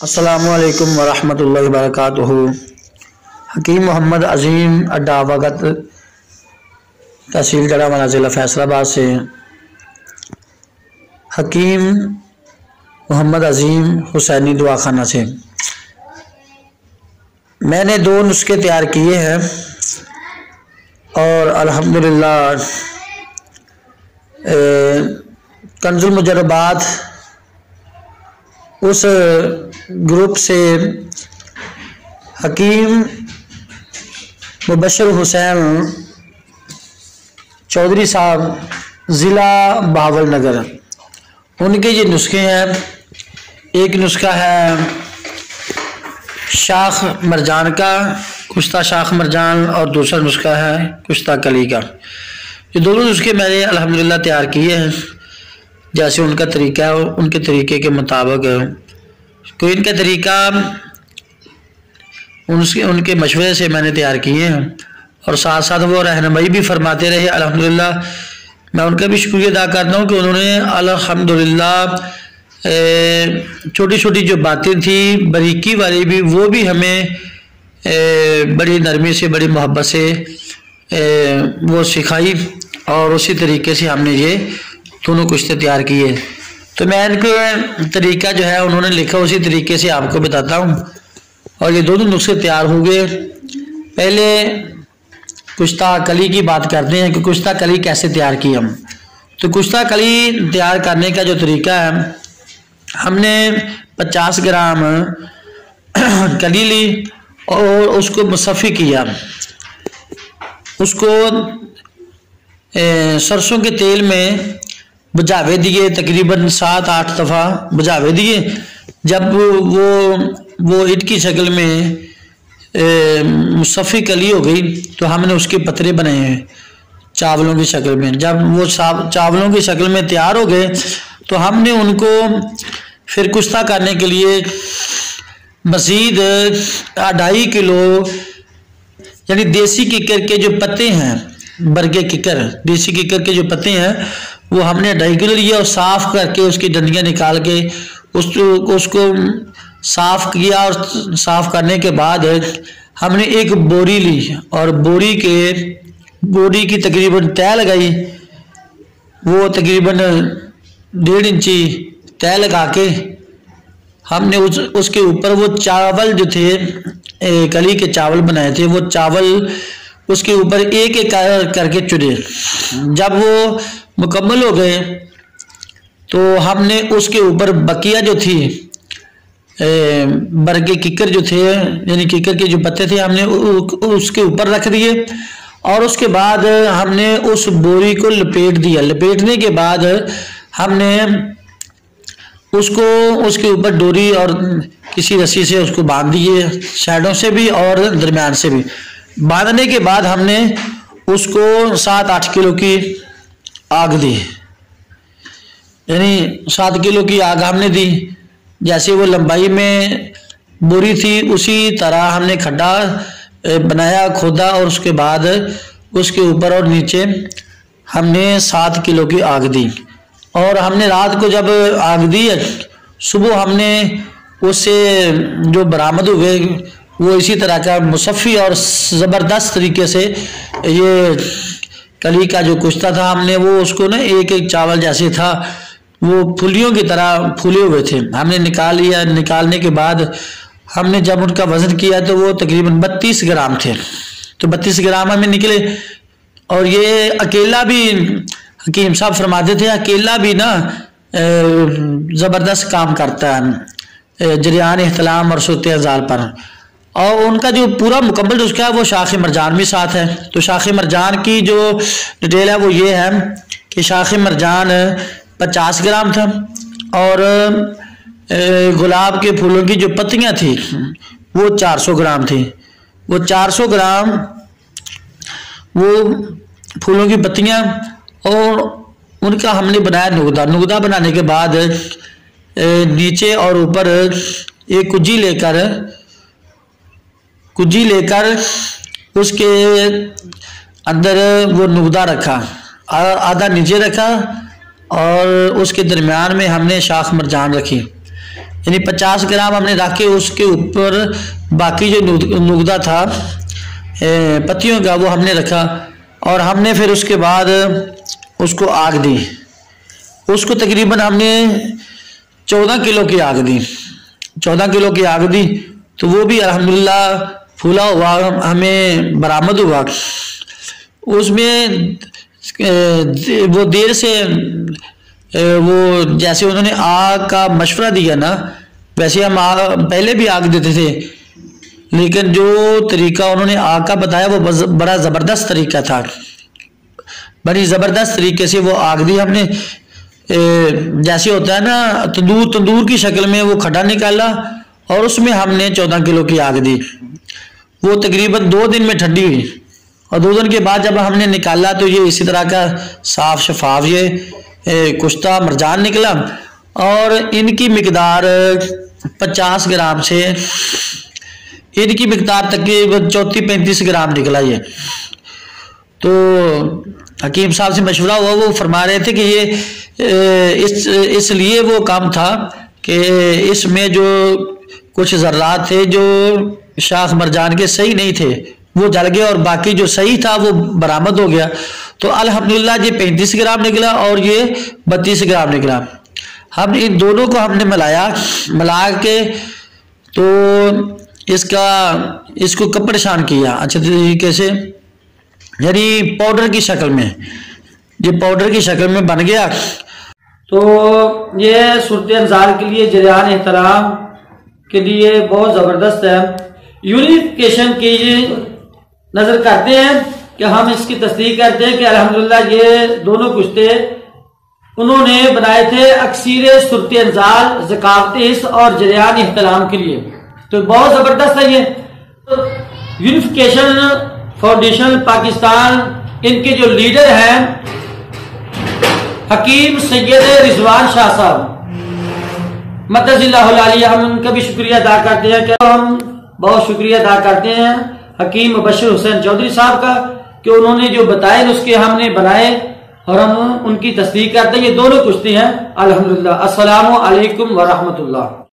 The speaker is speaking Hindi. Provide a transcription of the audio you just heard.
असलकम वरहमल वरक हकीम मोहम्मद अज़ीम अड्डावागत तहसील जड़ावाना ज़िला फैसलाबाद से। हकीम मोहम्मद अज़ीम हुसैनी दुआखाना से। मैंने दो नुस्खे तैयार किए हैं और अल्हम्दुलिल्लाह कंजुल मुजरबात उस ग्रुप से हकीम मुबशर हुसैन चौधरी साहब ज़िला बहावल नगर उनके ये नुस्खे हैं। एक नुस्खा है शाख मरजान का, कुश्ता शाख मरजान और दूसरा नुस्खा है कुश्ता कली का। ये दोनों नुस्खे मैंने अल्हम्दुलिल्लाह तैयार किए हैं। जैसे उनका तरीका है, उनके तरीके के मुताबिक कोई इनका तरीका उनके उनके मशवरे से मैंने तैयार किए हैं। और साथ साथ वो रहनमई भी फरमाते रहे अल्हम्दुलिल्लाह। मैं उनका भी शुक्रिया अदा करता हूँ कि उन्होंने अल्हम्दुलिल्लाह छोटी छोटी जो बातें थी बारीकी वाली भी वो भी हमें ए, बड़ी नरमी से बड़ी मोहब्बत से ए, वो सिखाई। और उसी तरीके से हमने ये दोनों कुश्ते तैयार किए। तो मैं इनका तरीका जो है, उन्होंने लिखा, उसी तरीके से आपको बताता हूँ। और ये दोनों नुस्खे तैयार हो गए। पहले कुश्ता कली की बात करते हैं कि कुश्ता कली कैसे तैयार की हम। तो कुश्ता कली तैयार करने का जो तरीका है, हमने 50 ग्राम कली ली और उसको मुसफ़ी किया। उसको सरसों के तेल में बुझावे दिए तकरीबन सात, आठ दफ़ा बुझावे दिए। जब वो वो ईट की शक्ल में मुसफ़ी कली हो गई तो हमने उसके पतरे बनाए हैं चावलों की शक्ल में। जब वो चावलों की शक्ल में तैयार हो गए तो हमने उनको फिर कुश्ता करने के लिए मज़ीद अढ़ाई किलो, यानी देसी किकर के जो पत्ते हैं, बरगे किकर, देसी किकर के जो पत्ते हैं वो हमने लिया और साफ़ करके उसकी डंडियाँ निकाल के उस उसको साफ़ किया और साफ़ करने के बाद हमने एक बोरी ली और बोरी के बोरी की तकरीबन तय लगाई। वो तकरीबन डेढ़ इंची तय लगा के हमने उस उसके ऊपर वो चावल जो थे ए, कली के चावल बनाए थे वो चावल उसके ऊपर एक एक करके चुने जब वो मुकम्मल हो गए। तो हमने उसके ऊपर बकिया जो थी बरगे किकर जो थे, यानी किकर के जो पत्ते थे, हमने उसके ऊपर रख दिए। और उसके बाद हमने उस बोरी को लपेट दिया। लपेटने के बाद हमने उसको, उसके ऊपर डोरी और किसी रस्सी से उसको बाँध दिए, साइडों से भी और दरमियान से भी। बांधने के बाद हमने उसको सात आठ किलो की आग दी। यानी सात किलो की आग हमने दी। जैसे वो लंबाई में बोरी थी, उसी तरह हमने खड्डा बनाया, खोदा और उसके बाद उसके ऊपर और नीचे हमने सात किलो की आग दी। और हमने रात को जब आग दी, सुबह हमने उससे जो बरामद हुए, वो इसी तरह का मुसफ़ी और ज़बरदस्त तरीके से ये कली का जो कुश्ता था हमने, वो उसको ना एक एक चावल जैसे था, वो फुलियों की तरह फूले हुए थे। हमने निकाल लिया, निकालने के बाद हमने जब उनका वज़न किया तो वो तकरीबन बत्तीस ग्राम थे। तो बत्तीस ग्राम हमें निकले, और ये अकेला भी, हकीम साहब फरमाते थे, अकेला भी ना ज़बरदस्त काम करता है जरियान अहतलाम और सूत अजाल पर। और उनका जो पूरा मुकम्मल उसका है, वो शाख मरजान भी साथ है। तो शाख मरजान की जो डिटेल है, वो ये है कि शाख मरजान पचास ग्राम था और गुलाब के फूलों की जो पत्तियाँ थी, वो चार सौ ग्राम थी। वो चार सौ ग्राम, वो फूलों की पत्तियाँ और उनका हमने बनाया नुगदा। नुगदा बनाने के बाद नीचे और ऊपर एक कुजी लेकर कुजी लेकर उसके अंदर वो नुगदा रखा आधा नीचे रखा और उसके दरमियान में हमने शाख मरजान रखी। यानी पचास ग्राम हमने रख के उसके ऊपर बाकी जो नुगदा था पत्तियों का वो हमने रखा और हमने फिर उसके बाद उसको आग दी। उसको तकरीबन हमने चौदह किलो की आग दी। चौदह किलो की आग दी तो वो भी अल्हम्दुलिल्लाह फूला हुआ हमें बरामद हुआ। उसमें वो देर से वो जैसे उन्होंने आग का मशवरा दिया ना, वैसे हम आग पहले भी आग देते थे, लेकिन जो तरीका उन्होंने आग का बताया, वो बड़ा ज़बरदस्त तरीका था। बड़ी ज़बरदस्त तरीके से वो आग दी हमने। जैसे होता है ना, तंदूर तंदूर की शक्ल में वो खड्डा निकाला और उसमें हमने चौदह किलो की आग दी। वो तकरीबन दो दिन में ठंडी हुई। और दो दिन के बाद जब हमने निकाला तो ये इसी तरह का साफ़ शफाफ ये कुश्ता मरजान निकला। और इनकी मकदार पचास ग्राम से, इनकी मकदार तकरीबन चौथी पैंतीस ग्राम निकला ये। तो हकीम साहब से मशवरा हुआ, वो फरमा रहे थे कि ये इस, इसलिए वो काम था कि इसमें जो कुछ ज़र्रात थे, जो शाख मरजान के सही नहीं थे, वो जल गए और बाकी जो सही था वो बरामद हो गया। तो अल्हम्दुलिल्लाह ये पैंतीस ग्राम निकला और ये बत्तीस ग्राम निकला। हम इन दोनों को हमने मिलाया, मिला के तो इसका, इसको कपड़ शान किया। अच्छे तरीके से, यानी पाउडर की शक्ल में, ये पाउडर की शक्ल में बन गया। तो ये सूरत के लिए जरियान एहतराम के लिए बहुत ज़बरदस्त है। यूनिफिकेशन की नज़र करते हैं कि हम इसकी तस्दीक करते हैं कि अल्हम्दुलिल्लाह ये दोनों कुश्ते उन्होंने बनाए थे अक्सर सूरत अंजार जकावत और जरियान एहतराम के लिए। तो बहुत ज़बरदस्त है ये। तो यूनिफिकेशन फाउंडेशन पाकिस्तान, इनके जो लीडर हैं, हकीम सैयद रिजवान शाह साहब मदजिल्ला हम उनका भी शुक्रिया अदा करते हैं क्या हम बहुत शुक्रिया अदा करते हैं हकीम मुबशर हुसैन चौधरी साहब का कि उन्होंने जो बताए उसके हमने बनाए और हम उनकी तस्दीक करते हैं। ये दोनों कुश्ती हैं। अलहमदिल्ला असलकम वालेकुम वरहमतुल्लाह